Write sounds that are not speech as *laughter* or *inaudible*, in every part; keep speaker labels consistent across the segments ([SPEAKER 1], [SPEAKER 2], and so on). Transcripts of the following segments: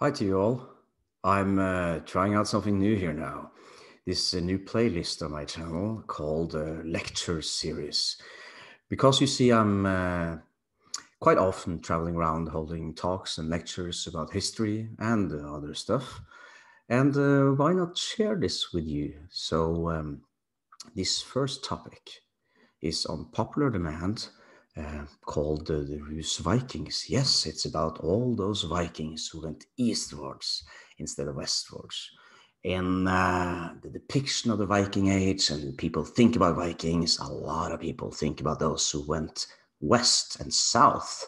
[SPEAKER 1] Hi to you all. I'm uh, trying out something new here now. This uh, new playlist on my channel called uh, Lecture Series. Because you see, I'm uh, quite often traveling around holding talks and lectures about history and other stuff. And uh, why not share this with you? So, um, this first topic is on popular demand uh, called the Rus Vikings. Yes, it's about all those Vikings who went eastwards instead of westwards. In uh, the depiction of the Viking Age, and people think about Vikings, a lot of people think about those who went west and south.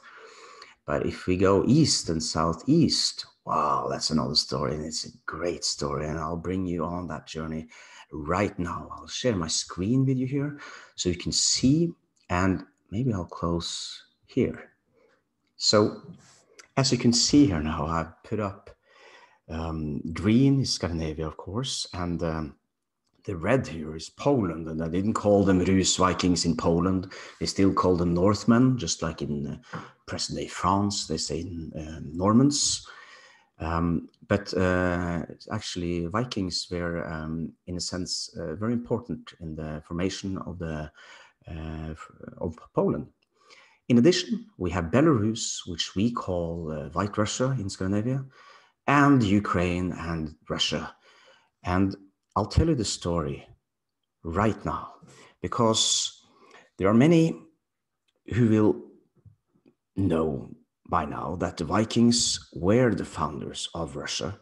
[SPEAKER 1] But if we go east and southeast, wow, that's another story, and it's a great story. And I'll bring you on that journey right now. I'll share my screen with you here so you can see and maybe I'll close here. So as you can see here now, I've put up um, green is Scandinavia, of course, and um, the red here is Poland. And I didn't call them Rus Vikings in Poland. They still call them Northmen, just like in uh, present day France, they say uh, Normans. Um, but uh, actually, Vikings were, um, in a sense, uh, very important in the formation of the of Poland. In addition, we have Belarus, which we call uh, White Russia in Scandinavia, and Ukraine and Russia. And I'll tell you the story right now because there are many who will know by now that the Vikings were the founders of Russia,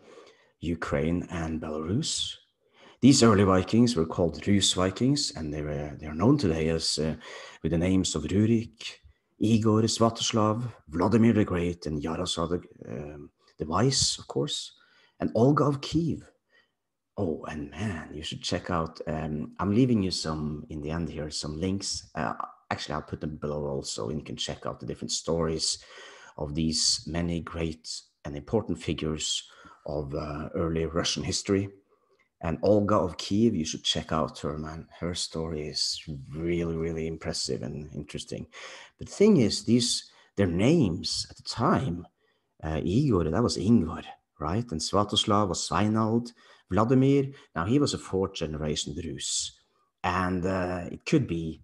[SPEAKER 1] Ukraine, and Belarus. These early Vikings were called Rus Vikings, and they were they are known today as uh, with the names of Rurik, Igor Sviatoslav, Vladimir the Great, and Yaroslav the, um, the Wise, of course, and Olga of Kiev. Oh, and man, you should check out. Um, I'm leaving you some in the end here, some links. Uh, actually, I'll put them below also, and you can check out the different stories of these many great and important figures of uh, early Russian history. And Olga of Kiev, you should check out her, man. Her story is really, really impressive and interesting. But the thing is, these their names at the time, uh, Igor, that was Ingvar, right? And Sviatoslav was Sveinald. Vladimir, now he was a fourth generation Rus. And uh, it could be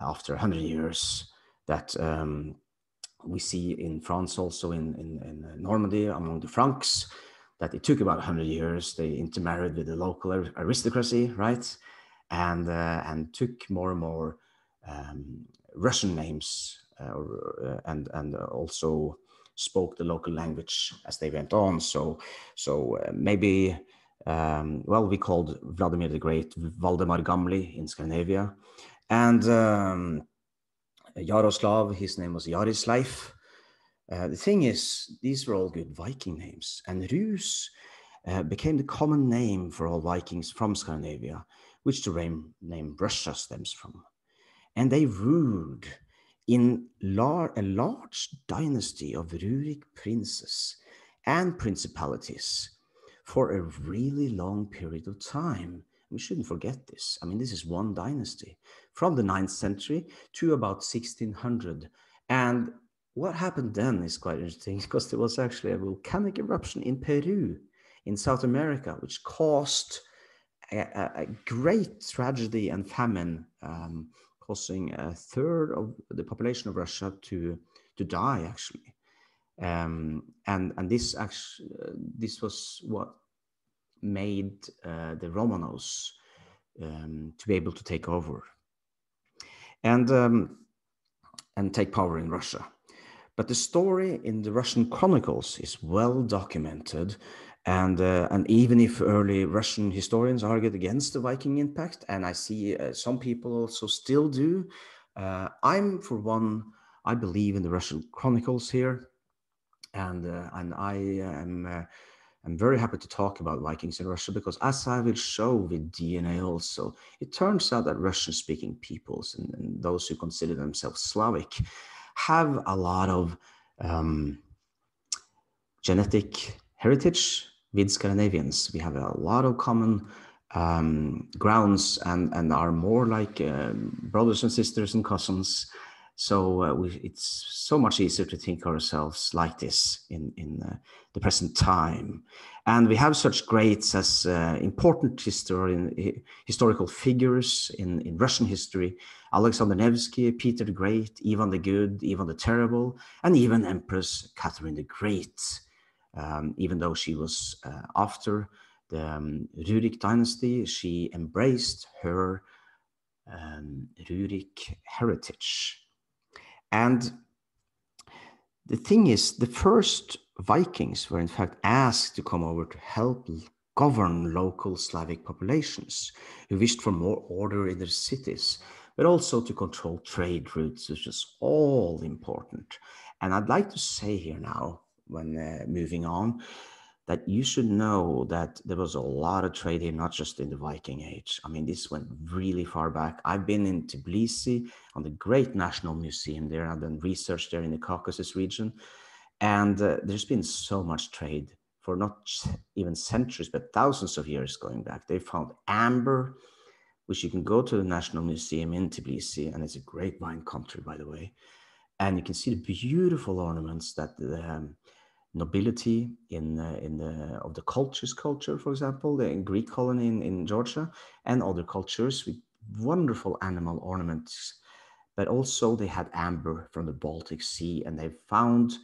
[SPEAKER 1] after 100 years that um, we see in France, also in, in, in Normandy, among the Franks, that it took about 100 years. They intermarried with the local aristocracy, right? And, uh, and took more and more um, Russian names uh, uh, and, and also spoke the local language as they went on. So, so uh, maybe, um, well, we called Vladimir the Great Valdemar Gamli in Scandinavia. And um, Yaroslav, his name was Yarislav. Uh, the thing is, these were all good Viking names, and Rus uh, became the common name for all Vikings from Scandinavia, which the name Russia stems from. And they ruled in lar- a large dynasty of Rurik princes and principalities for a really long period of time. We shouldn't forget this. I mean, this is one dynasty from the 9th century to about 1600. And what happened then is quite interesting *laughs* because there was actually a volcanic eruption in Peru, in South America, which caused a, a great tragedy and famine, um, causing a third of the population of Russia to to die. Actually, um, and and this actually this was what made uh, the Romanovs um, to be able to take over and um, and take power in Russia. But the story in the Russian chronicles is well documented. And, uh, and even if early Russian historians argued against the Viking impact, and I see uh, some people also still do, uh, I'm, for one, I believe in the Russian chronicles here. And, uh, and I am uh, I'm very happy to talk about Vikings in Russia because, as I will show with DNA also, it turns out that Russian speaking peoples and, and, those who consider themselves Slavic have a lot of um, genetic heritage with Scandinavians. We have a lot of common um, grounds and, and are more like uh, brothers and sisters and cousins So uh, we, it's so much easier to think ourselves like this in, in uh, the present time. And we have such greats as uh, important historian, historical figures in, in Russian history Alexander Nevsky, Peter the Great, Ivan the Good, Ivan the Terrible, and even Empress Catherine the Great, um, even though she was uh, after the um, Rurik dynasty, she embraced her um, Rurik heritage. And the thing is, the first Vikings were in fact asked to come over to help govern local Slavic populations who wished for more order in their cities, but also to control trade routes, which is all important. And I'd like to say here now, when uh, moving on, that you should know that there was a lot of trade here, not just in the Viking Age. I mean, this went really far back. I've been in Tbilisi on the great National Museum there. I've done research there in the Caucasus region. And uh, there's been so much trade for not even centuries, but thousands of years going back. They found amber, which you can go to the National Museum in Tbilisi, and it's a great wine country, by the way. And you can see the beautiful ornaments that the um, nobility in uh, in the of the cultures culture, for example, the Greek colony in, in Georgia, and other cultures with wonderful animal ornaments. But also they had amber from the Baltic Sea, and they found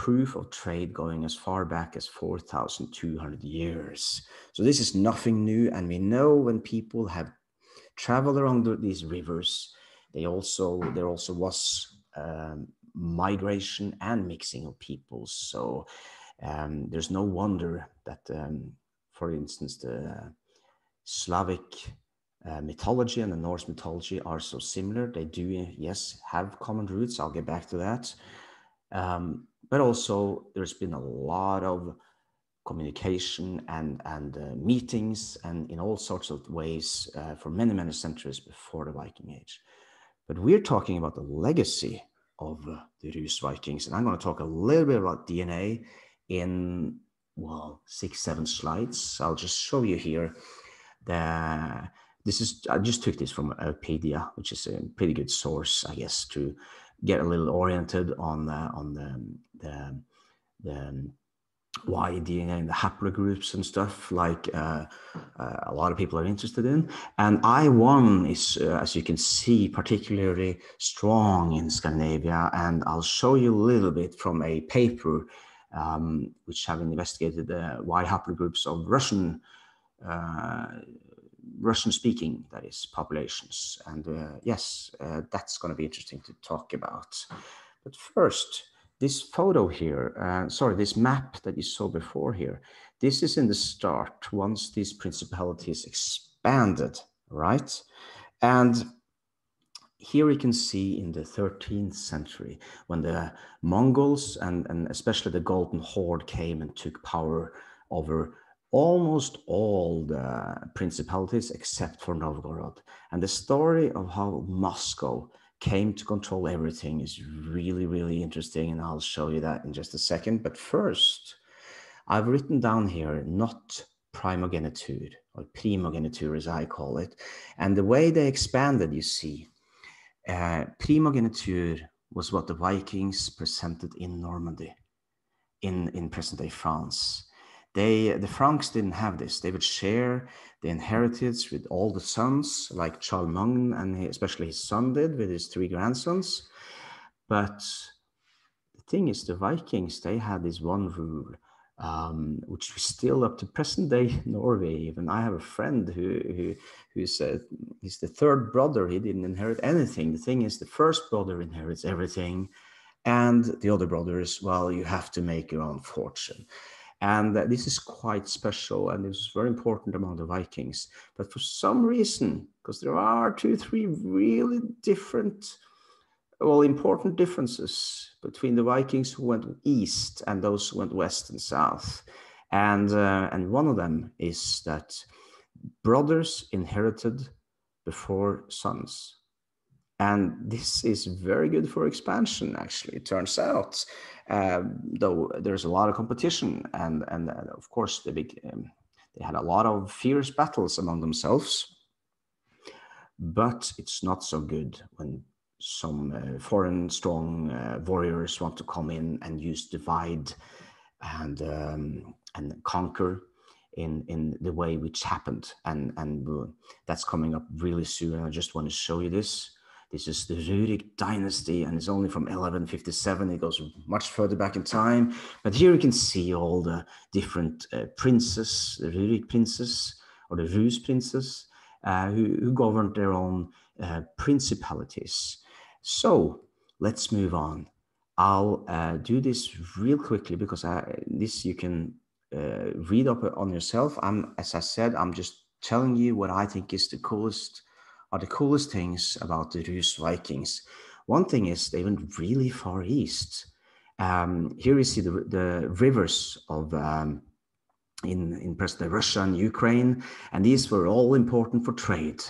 [SPEAKER 1] proof of trade going as far back as 4,200 years. So this is nothing new, and we know when people have traveled around these rivers, they also there also was um, migration and mixing of peoples. So um, there's no wonder that, um, for instance, the Slavic uh, mythology and the Norse mythology are so similar. They do, yes, have common roots. I'll get back to that. Um, but also, there's been a lot of communication and and uh, meetings and in all sorts of ways uh, for many many centuries before the Viking Age. But we're talking about the legacy of uh, the Rus Vikings. And I'm going to talk a little bit about DNA in, well, six, seven slides. I'll just show you here. The, this is, I just took this from Wikipedia, which is a pretty good source, I guess, to get a little oriented on the, on the, the, the Y DNA and the haplogroups and stuff like uh, uh, a lot of people are interested in. And I1 is, uh, as you can see, particularly strong in Scandinavia. And I'll show you a little bit from a paper um, which have investigated the Y haplogroups of Russian uh, Russian speaking, that is, populations. And uh, yes, uh, that's going to be interesting to talk about. But first, this photo here, uh, sorry, this map that you saw before here, this is in the start once these principalities expanded, right? And here we can see in the 13th century when the Mongols and, and especially the Golden Horde came and took power over almost all the principalities except for Novgorod. And the story of how Moscow came to control everything is really, really interesting. And I'll show you that in just a second. But first, I've written down here not primogeniture or primogeniture as I call it. And the way they expanded, you see, uh, primogeniture was what the Vikings presented in Normandy, in, in present day France. They, the Franks didn't have this. They would share the inheritance with all the sons, like Charlemagne and especially his son did with his three grandsons. But the thing is, the Vikings, they had this one rule, um, which is still up to present day *laughs* Norway. Even I have a friend who who who's uh, he's the third brother. He didn't inherit anything. The thing is, the first brother inherits everything, and the other brothers, well, you have to make your own fortune. And this is quite special and it's very important among the Vikings. But for some reason, because there are two, three really different, well, important differences between the Vikings who went east and those who went west and south. And, uh, and one of them is that brothers inherited before sons. And this is very good for expansion, actually, it turns out. Um, though there's a lot of competition, and and of course the big um, they had a lot of fierce battles among themselves. But it's not so good when some uh, foreign strong uh, warriors want to come in and use divide and um, and conquer in in the way which happened and and uh, that's coming up really soon i just want to show you this this is the Rurik dynasty and it's only from 1157 it goes much further back in time but here you can see all the different uh, princes the Rurik princes or the Rus princes uh, who, who governed their own uh, principalities so let's move on. I'll uh, do this real quickly because I, this you can uh, read up on yourself. I'm, as I said, I'm just telling you what I think is the coolest, are the coolest things about the Rus Vikings. One thing is they went really far east. Um, here you see the, the rivers of um, in in present Russia and Ukraine, and these were all important for trade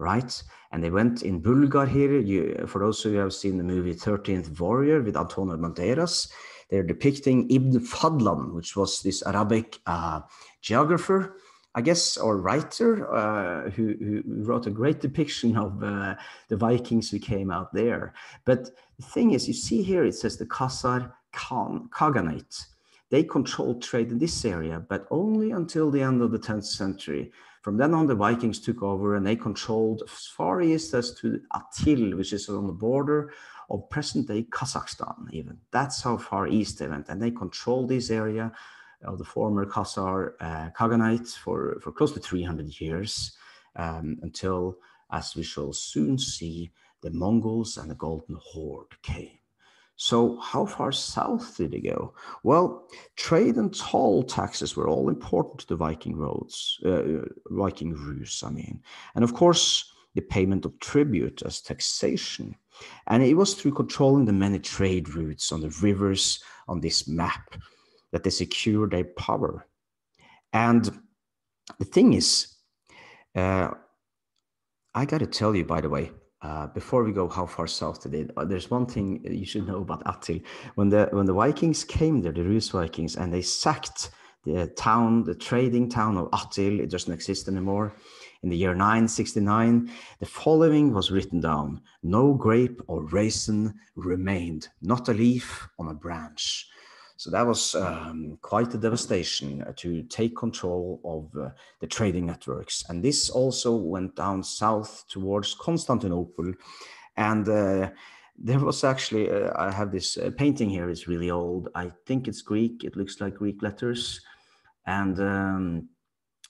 [SPEAKER 1] right? And they went in Bulgar here. You, for those who have seen the movie 13th Warrior with Antonio Banderas, they're depicting Ibn Fadlan, which was this Arabic uh, geographer, I guess, or writer, uh, who, who, wrote a great depiction of uh, the Vikings who came out there. But the thing is, you see here, it says the Khazar Khan, Khaganate. They controlled trade in this area, but only until the end of the 10th century. From then on, the Vikings took over and they controlled as far east as to Atil, which is on the border of present-day Kazakhstan. Even that's how far east they went, and they controlled this area of the former Khazar uh, Khaganate for, for close to 300 years um, until, as we shall soon see, the Mongols and the Golden Horde came. So, how far south did they go? Well, trade and toll taxes were all important to the Viking roads, uh, Viking Rus, I mean. And of course, the payment of tribute as taxation. And it was through controlling the many trade routes on the rivers on this map that they secure their power. And the thing is, uh, I got to tell you, by the way, uh, before we go how far south did, uh, there's one thing *laughs* you should know about Atil. When the when the Vikings came there, the Rus Vikings, and they sacked the town, the trading town of Atil, it doesn't exist anymore. In the year 969, the following was written down: No grape or raisin remained, not a leaf on a branch. So that was um, quite a devastation uh, to take control of uh, the trading networks. And this also went down south towards Constantinople. And uh, there was actually, uh, I have this uh, painting here, it's really old. I think it's Greek, it looks like Greek letters. And um,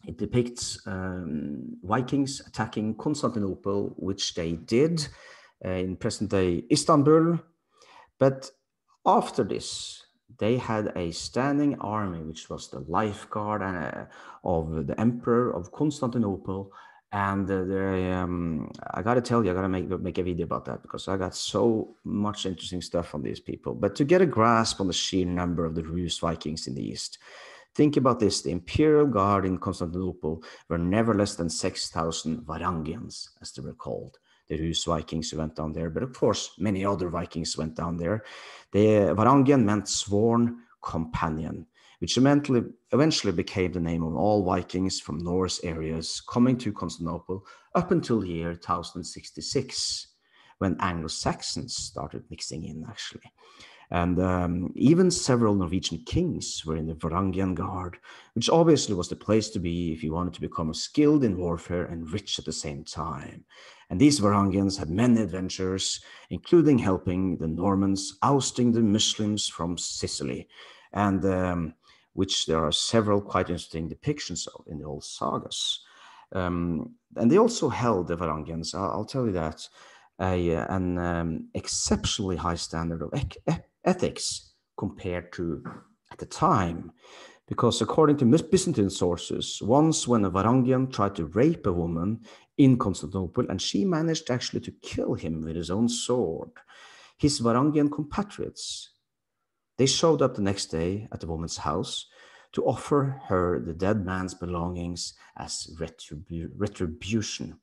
[SPEAKER 1] it depicts um, Vikings attacking Constantinople, which they did uh, in present day Istanbul. But after this, they had a standing army, which was the lifeguard and, uh, of the emperor of Constantinople. And uh, they, um, I got to tell you, I got to make, make a video about that because I got so much interesting stuff on these people. But to get a grasp on the sheer number of the Rus Vikings in the East, think about this the imperial guard in Constantinople were never less than 6,000 Varangians, as they were called the Rus Vikings went down there, but of course, many other Vikings went down there. The Varangian meant sworn companion, which eventually became the name of all Vikings from Norse areas coming to Constantinople up until the year 1066, when Anglo Saxons started mixing in, actually. And um, even several Norwegian kings were in the Varangian Guard, which obviously was the place to be if you wanted to become skilled in warfare and rich at the same time. And these Varangians had many adventures, including helping the Normans ousting the Muslims from Sicily, and um, which there are several quite interesting depictions of in the old sagas. Um, and they also held the Varangians, I'll, I'll tell you that, a, an um, exceptionally high standard of ethics compared to at the time. Because according to Byzantine sources, once when a Varangian tried to rape a woman in Constantinople, and she managed actually to kill him with his own sword, his Varangian compatriots, they showed up the next day at the woman's house to offer her the dead man's belongings as retribu retribution,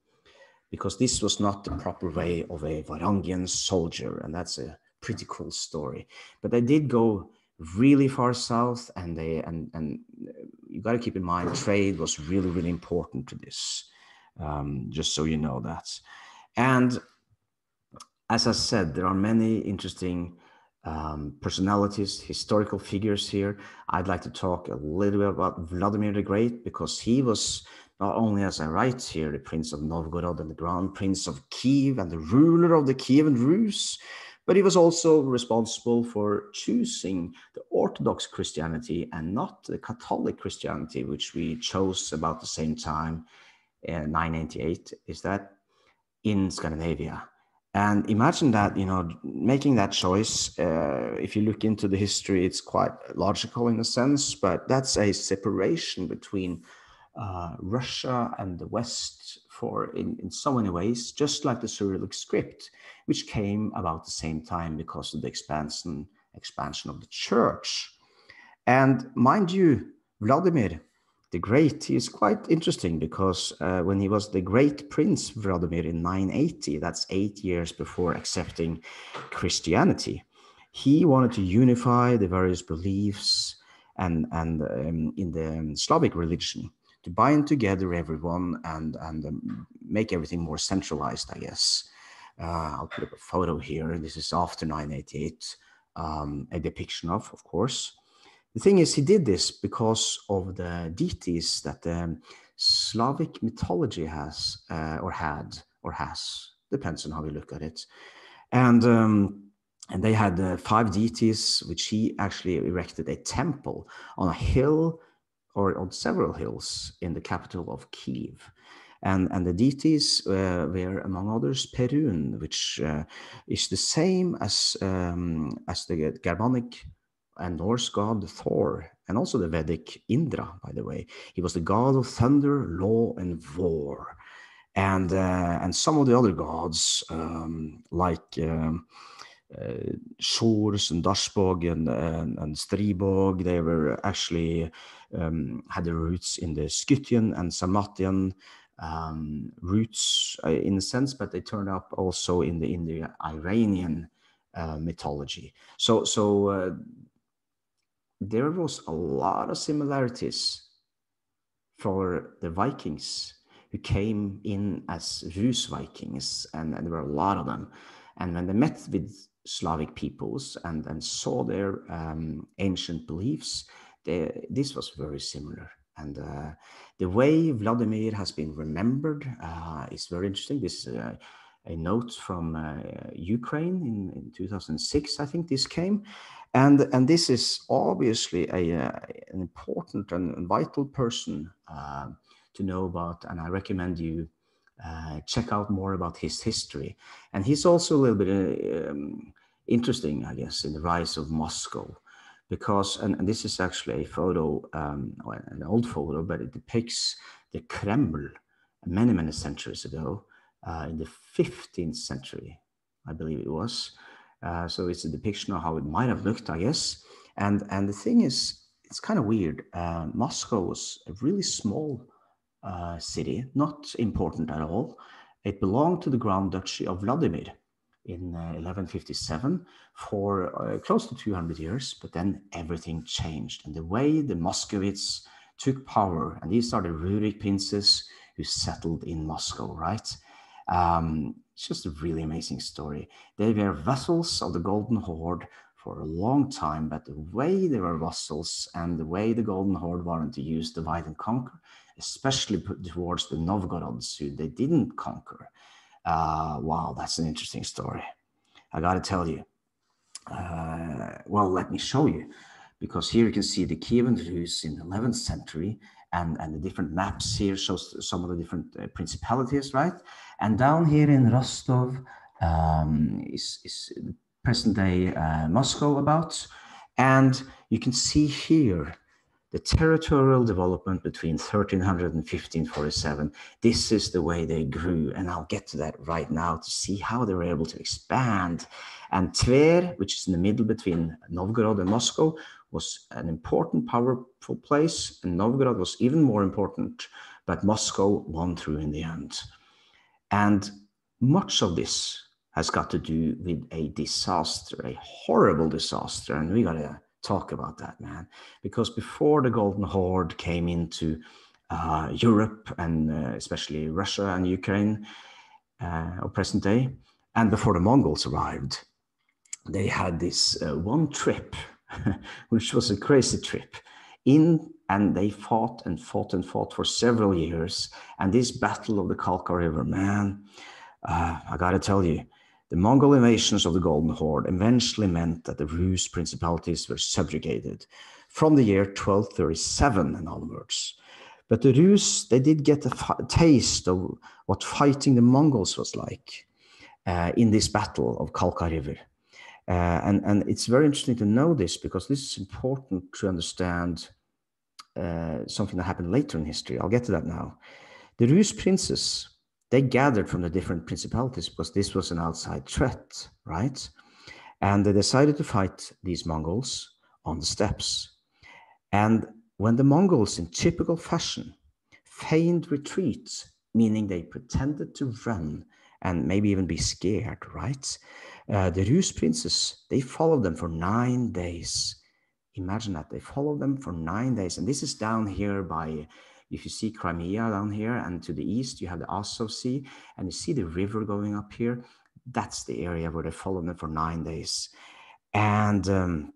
[SPEAKER 1] because this was not the proper way of a Varangian soldier, and that's a pretty cool story. But they did go really far south, and they and and you got to keep in mind trade was really really important to this. Um, just so you know that, and as I said, there are many interesting um, personalities, historical figures here. I'd like to talk a little bit about Vladimir the Great because he was not only, as I write here, the Prince of Novgorod and the Grand Prince of Kiev and the ruler of the Kievan Rus, but he was also responsible for choosing the Orthodox Christianity and not the Catholic Christianity, which we chose about the same time, in 988, is that in Scandinavia. And imagine that, you know, making that choice, uh, if you look into the history, it's quite logical in a sense, but that's a separation between uh, Russia and the West for in, in so many ways, just like the Cyrillic script, which came about the same time because of the expansion expansion of the church. And mind you, Vladimir the Great, he is quite interesting because uh, when he was the great Prince Vladimir in 980, that's eight years before accepting Christianity, he wanted to unify the various beliefs and, and um, in the Slavic religion to bind together everyone and and um, make everything more centralized, I guess. Uh, I'll put up a photo here. This is after 988, um, a depiction of, of course. The thing is, he did this because of the deities that the Slavic mythology has, uh, or had, or has, depends on how you look at it. And um, and they had uh, five deities, which he actually erected a temple on a hill or on several hills in the capital of Kiev. And, and the deities uh, were, among others, Perun, which uh, is the same as, um, as the Germanic and Norse god Thor, and also the Vedic Indra, by the way. He was the god of thunder, law, and war. And, uh, and some of the other gods, um, like um, uh, and Dazhbog and, and, and Stribog, they were actually um, had their roots in the Scythian and Sarmatian um, roots uh, in a sense, but they turned up also in the in the Iranian uh, mythology. So so uh, there was a lot of similarities for the Vikings who came in as Rus Vikings, and, and there were a lot of them. And when they met with Slavic peoples and, and saw their um, ancient beliefs, they, this was very similar. And uh, the way Vladimir has been remembered uh, is very interesting. This is a, a note from uh, Ukraine in, in 2006, I think this came. And, and this is obviously a, uh, an important and vital person uh, to know about. And I recommend you uh, check out more about his history. And he's also a little bit um, interesting, I guess, in the rise of Moscow because, and, and this is actually a photo, um, an old photo, but it depicts the Kremlin many, many centuries ago uh, in the 15th century, I believe it was. Uh, so it's a depiction of how it might have looked, I guess. And, and the thing is, it's kind of weird. Uh, Moscow was a really small uh, city, not important at all. It belonged to the Grand Duchy of Vladimir in uh, 1157 for uh, close to 200 years, but then everything changed. And the way the Muscovites took power, and these are the Rurik princes who settled in Moscow, right? Um, it's just a really amazing story. They were vassals of the Golden Horde for a long time, but the way they were vassals and the way the Golden Horde wanted to use divide and conquer, especially towards the Novgorods, who they didn't conquer, uh, wow, that's an interesting story. I got to tell you. Uh, well, let me show you, because here you can see the Kievan Rus in the 11th century, and, and the different maps here shows some of the different uh, principalities, right? And down here in Rostov um, is, is present day uh, Moscow about. And you can see here the territorial development between 1300 and 1547, this is the way they grew. And I'll get to that right now to see how they were able to expand. And Tver, which is in the middle between Novgorod and Moscow, was an important, powerful place. And Novgorod was even more important, but Moscow won through in the end. And much of this has got to do with a disaster, a horrible disaster. And we got to talk about that, man. Because before the Golden Horde came into uh, Europe and uh, especially Russia and Ukraine uh, of present day, And before the Mongols arrived, they had this uh, one trip, *laughs* which was a crazy trip, in and they fought and fought and fought for several years. And this battle of the Kalka River, man, uh, I got to tell you, the Mongol invasions of the Golden Horde eventually meant that the Rus principalities were subjugated from the year 1237 and onwards. But the Rus, they did get a taste of what fighting the Mongols was like uh, in this battle of Kalka River. Uh, and, and it's very interesting to know this because this is important to understand uh, something that happened later in history. I'll get to that now. The Rus princes, they gathered from the different principalities because this was an outside threat, right? And they decided to fight these Mongols on the steppes. And when the Mongols, in typical fashion, feigned retreat, meaning they pretended to run and maybe even be scared, right? Uh, the Rus princes, they followed them for nine days. Imagine that they followed them for nine days. And this is down here by, if you see Crimea down here, and to the east, you have the Azov Sea, and you see the river going up here. That's the area where they followed them for nine days. And um,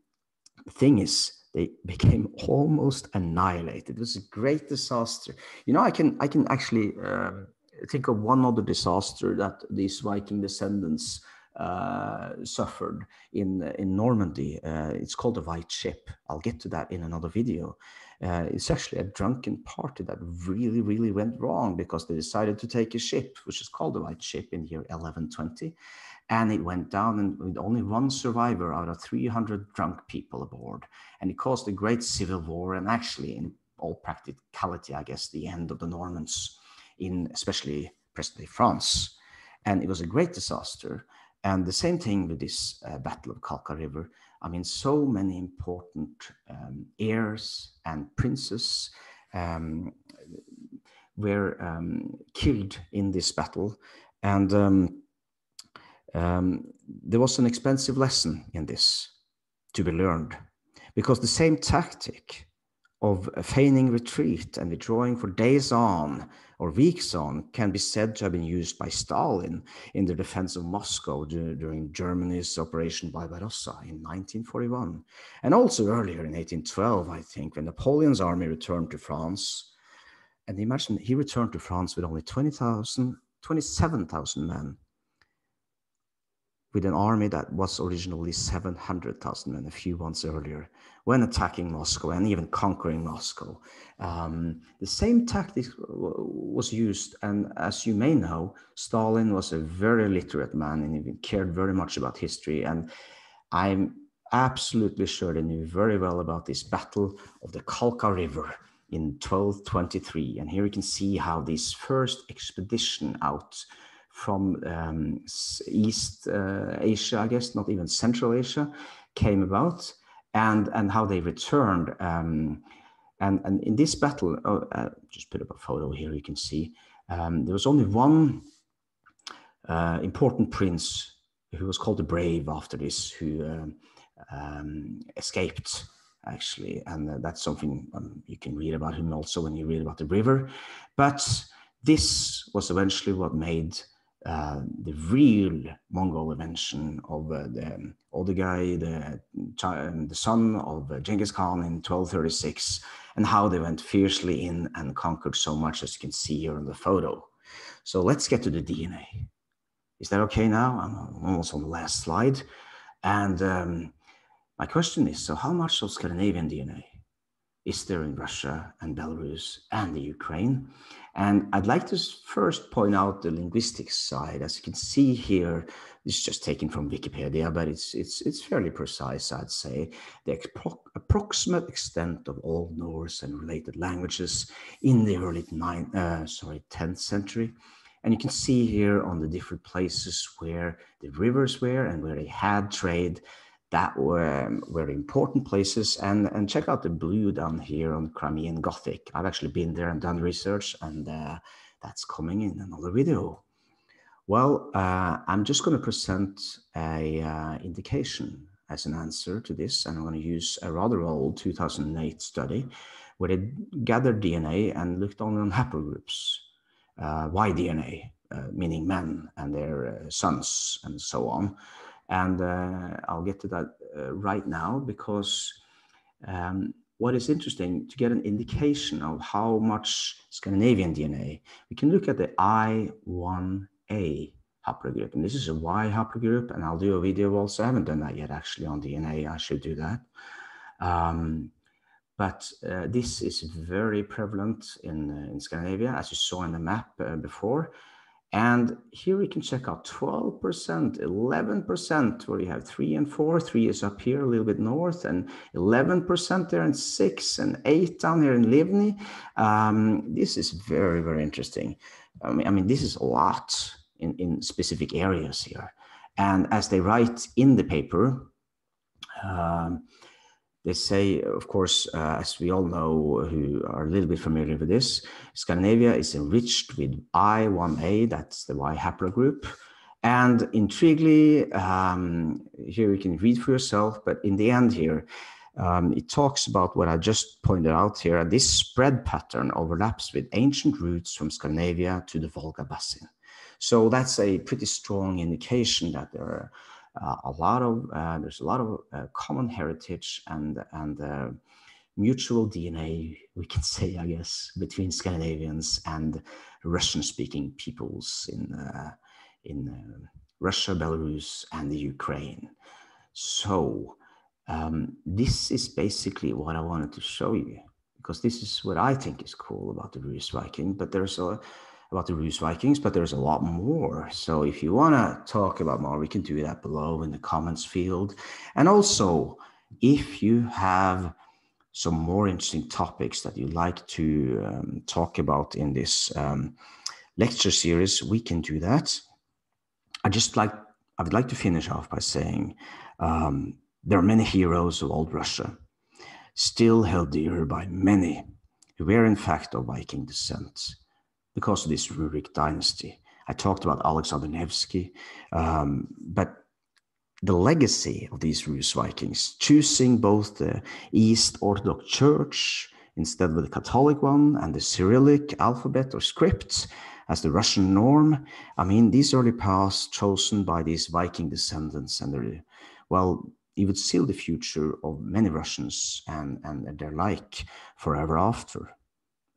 [SPEAKER 1] the thing is, they *laughs* became almost annihilated. It was a great disaster. You know, I can I can actually uh, think of one other disaster that these Viking descendants uh, suffered in in Normandy. Uh, it's called the White Ship. I'll get to that in another video. Uh, it's actually a drunken party that really, really went wrong because they decided to take a ship, which is called the White Ship, in year 1120 and it went down and with only one survivor out of 300 drunk people aboard. And it caused a great civil war and actually in all practicality i guess the end of the normans in especially present-day france. And it was a great disaster. And the same thing with this uh, battle of kalka river i mean so many important um, heirs and princes um, were um, killed in this battle. And um, um, there was an expensive lesson in this to be learned because the same tactic of feigning retreat and withdrawing for days on or weeks on can be said to have been used by Stalin in the defense of Moscow during Germany's Operation Barbarossa in 1941. And also earlier in 1812, I think, when Napoleon's army returned to France. And imagine he returned to France with only 20,000, 27,000 men with an army that was originally 700,000 men a few months earlier when attacking Moscow and even conquering Moscow. Um, the same tactic was used, and as you may know, Stalin was a very literate man and he cared very much about history. And I'm absolutely sure they knew very well about this battle of the Kalka River in 1223. And here you can see how this first expedition out from um, East uh, Asia, I guess, not even Central Asia, came about, and and how they returned. Um, and and in this battle, oh, uh, just put up a photo here. You can see um, there was only one uh, important prince who was called the Brave after this, who um, um, escaped actually, and uh, that's something um, you can read about him also when you read about the river. But this was eventually what made uh, the real Mongol invention of uh, the Ögedei, the, um, the son of uh, Genghis Khan in 1236, and how they went fiercely in and conquered so much as you can see here in the photo. So let's get to the DNA. Is that okay now? I'm almost on the last slide. And um, my question is, so how much of Scandinavian DNA is there in Russia and Belarus and the Ukraine? And I'd like to first point out the linguistics side. As you can see here, this is just taken from Wikipedia, but it's it's it's fairly precise, I'd say. The appro approximate extent of all Norse and related languages in the early nine, uh, sorry, 10th century. And you can see here on the different places where the rivers were and where they had trade that were, um, were important places. And, and check out the blue down here on Crimean Gothic. I've actually been there and done research, and uh, that's coming in another video. Well, uh, I'm just going to present a uh, indication as an answer to this, and I'm going to use a rather old 2008 study where they gathered DNA and looked only on haplogroups, uh, Y DNA, uh, meaning men and their uh, sons and so on. And uh, I'll get to that uh, right now because um, what is interesting to get an indication of how much Scandinavian DNA, we can look at the I1A haplogroup. And this is a Y haplogroup, and I'll do a video also. I haven't done that yet actually on DNA. I should do that. Um, but uh, this is very prevalent in, uh, in Scandinavia, as you saw in the map uh, before. And here we can check out 12%, 11% where you have three and four. Three is up here a little bit north, and 11% there, and six and eight down here in Livni. Um, this is very, very interesting. I mean, I mean, this is a lot in, in specific areas here. And as they write in the paper, um, they say, of course, uh, as we all know who are a little bit familiar with this, Scandinavia is enriched with I1A, that's the Y haplogroup. And intriguingly, um, here you can read for yourself, but in the end here, um, it talks about what I just pointed out here. This spread pattern overlaps with ancient routes from Scandinavia to the Volga Basin. So that's a pretty strong indication that there are a lot of uh, there's a lot of uh, common heritage and and mutual DNA, we can *laughs* say, I guess, between Scandinavians and Russian-speaking peoples in in Russia, Belarus, and the Ukraine. So um, this is basically what I wanted to show you because this is what I think is cool about the Rus Viking. But there's a about the Rus Vikings, but there's a lot more. So if you want to talk about more, we can do that below in the comments field. And also, if you have some more interesting topics that you'd like to um, talk about in this um, lecture series, we can do that. I just like I would like to finish off by saying um, there are many heroes of old Russia, still held dear by many who were in fact of Viking descent because of this Rurik dynasty. I talked about Alexander Nevsky, um, but the legacy of these Rus Vikings, choosing both the East Orthodox Church instead of the Catholic one and the Cyrillic alphabet or script as the Russian norm. I mean, these early paths chosen by these Viking descendants and their, well, it would seal the future of many Russians and, and their like forever after.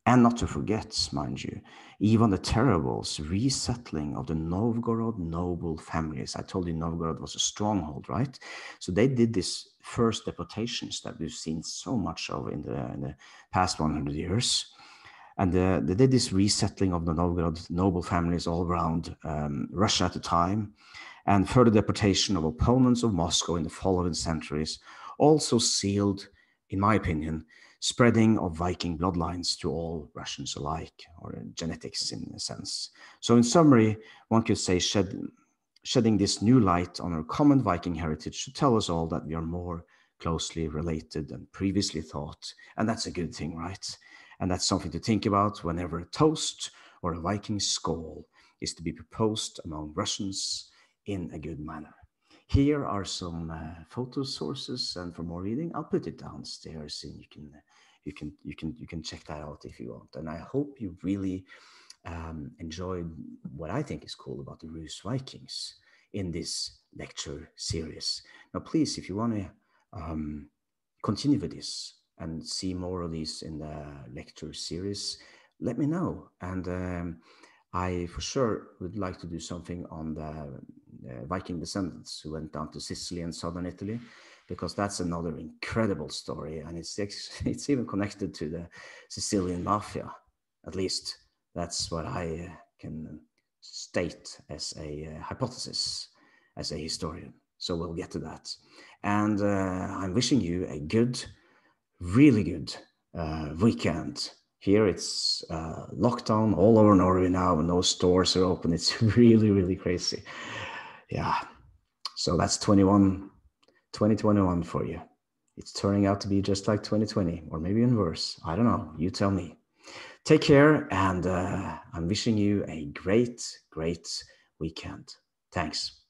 [SPEAKER 1] And not to forget, mind you, even the Terribles resettling of the Novgorod noble families. I told you Novgorod was a stronghold, right? So they did this first deportations that we've seen so much of in the, in the past 100 years. And uh, they did this resettling of the Novgorod noble families all around um, Russia at the time, and further deportation of opponents of Moscow in the following centuries also sealed, in my opinion, spreading of Viking bloodlines to all Russians alike, or genetics in a sense. So, in summary, one could say shed, shedding this new light on our common Viking heritage should tell us all that we are more closely related than previously thought. And that's a good thing, right? And that's something to think about whenever a toast or a Viking skål is to be proposed among Russians in a good manner. Here are some uh, photo sources, and for more reading, I'll put it downstairs, and you can you can you can you can check that out if you want. And I hope you really um, enjoyed what I think is cool about the Rus Vikings in this lecture series. Now, please, if you want to um, continue with this and see more of these in the lecture series, let me know. And um, I for sure would like to do something on the uh, Viking descendants who went down to Sicily and southern Italy because that's another incredible story, and it's *laughs* it's even connected to the Sicilian mafia. At least that's what I uh, can state as a uh, hypothesis as a historian. So we'll get to that. And uh, I'm wishing you a good, really good uh, weekend. Here it's uh, lockdown all over Norway now, no stores are open. It's *laughs* really, really crazy. Yeah. So that's 21 2021 for you. It's turning out to be just like 2020, or maybe even worse. I don't know. You tell me. Take care, and uh, I'm wishing you a great, great weekend. Thanks.